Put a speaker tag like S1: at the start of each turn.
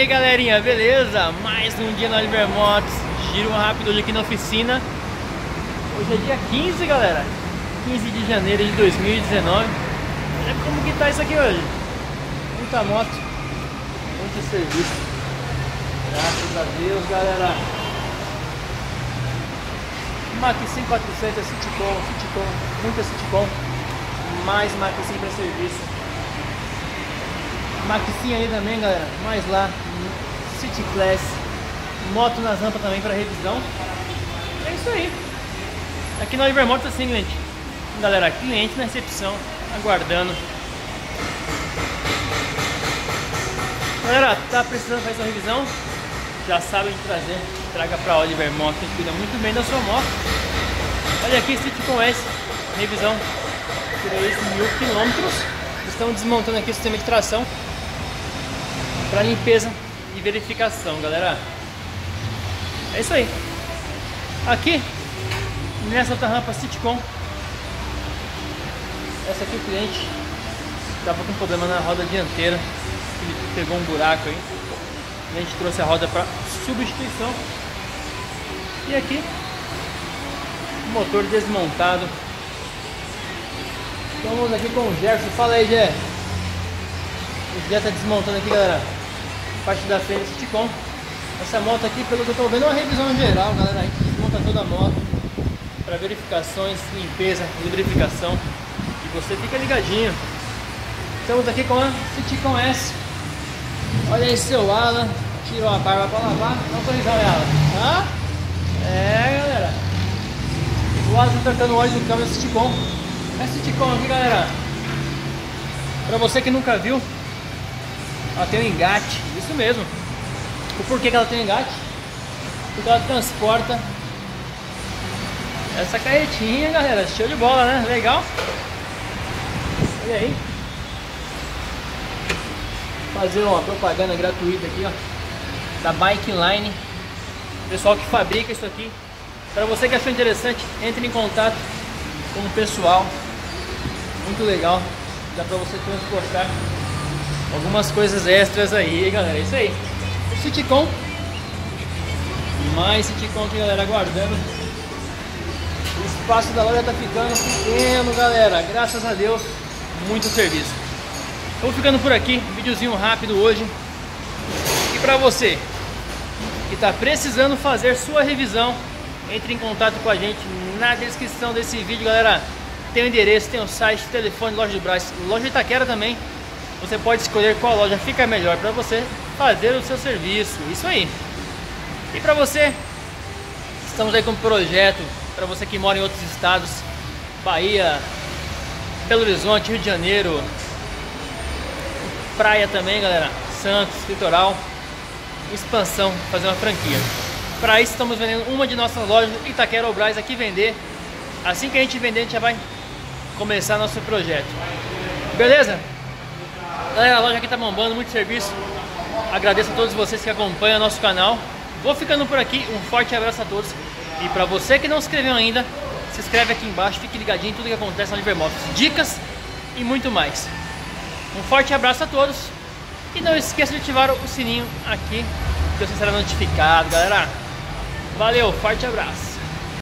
S1: E aí galerinha, beleza? Mais um dia na Oliver Motos. Giro rápido hoje aqui na oficina. Hoje é dia 15 galera. 15 de janeiro de 2019 Olha como que tá isso aqui hoje. Muita moto Muito serviço. Graças a Deus galera. Mac 5400 Citicom, Citicom, muita Citicom Mais Mac 5 para serviço Maxicinha aí também, galera. Mais lá. City Class. Moto nas rampas também para revisão. É isso aí. Aqui no Oliver Motos assim, cliente. Galera, cliente na recepção, aguardando. Galera, tá precisando fazer sua revisão? Já sabem trazer. Traga para Oliver Motos, que cuida muito bem da sua moto. Olha aqui, City com S. Revisão. 3 mil quilômetros. Estão desmontando aqui o sistema de tração para limpeza e verificação, galera. É isso aí. Aqui, nessa outra rampa Citicom, essa aqui o cliente estava com problema na roda dianteira, ele pegou um buraco aí. A gente trouxe a roda para substituição. E aqui, motor desmontado. Estamos aqui com o Gerson. Fala aí, Gé. O Gé tá desmontando aqui, galera parte da frente Citicom. Essa moto aqui, pelo que eu estou vendo, é uma revisão geral, galera. A gente desmonta toda a moto para verificações, limpeza, lubrificação. E você fica ligadinho. Estamos aqui com a Citicom S. Olha aí seu Alan, tirou a barba para lavar. Corrigir ela. Tá? É, galera. O Alan tá trocando o óleo do câmbio Citicom. É Citicom aqui, galera. Para você que nunca viu, ela tem um engate, isso mesmo. O porquê que ela tem engate? Porque ela transporta essa carretinha, galera. Show de bola, né? Legal? Olha aí. Fazer uma propaganda gratuita aqui, ó. Da Bike Line. Pessoal que fabrica isso aqui. Para você que achou interessante, entre em contato com o pessoal. Muito legal. Dá para você transportar algumas coisas extras aí, galera. É isso aí. Citicom. Mais Citicom aqui, galera, aguardando. O espaço da loja tá ficando pequeno, galera. Graças a Deus, muito serviço. Vou ficando por aqui, videozinho rápido hoje. E para você que está precisando fazer sua revisão, entre em contato com a gente na descrição desse vídeo, galera. Tem o endereço, tem o site, telefone, loja de Braz, loja de Itaquera também você pode escolher qual loja fica melhor para você fazer o seu serviço. Isso aí. E para você, estamos aí com um projeto para você que mora em outros estados, Bahia, Belo Horizonte, Rio de Janeiro, praia também, galera, Santos, litoral, expansão, fazer uma franquia. Para isso estamos vendendo uma de nossas lojas, Itaquera ou Braz, aqui vender. Assim que a gente vender, a gente já vai começar nosso projeto. Beleza? Galera, a loja aqui tá bombando, muito serviço. Agradeço a todos vocês que acompanham nosso canal. Vou ficando por aqui, um forte abraço a todos. E para você que não se inscreveu ainda, se inscreve aqui embaixo, fique ligadinho em tudo que acontece na Livermotos. Dicas e muito mais. Um forte abraço a todos. E não esqueça de ativar o sininho aqui, que você será notificado, galera. Valeu, forte abraço.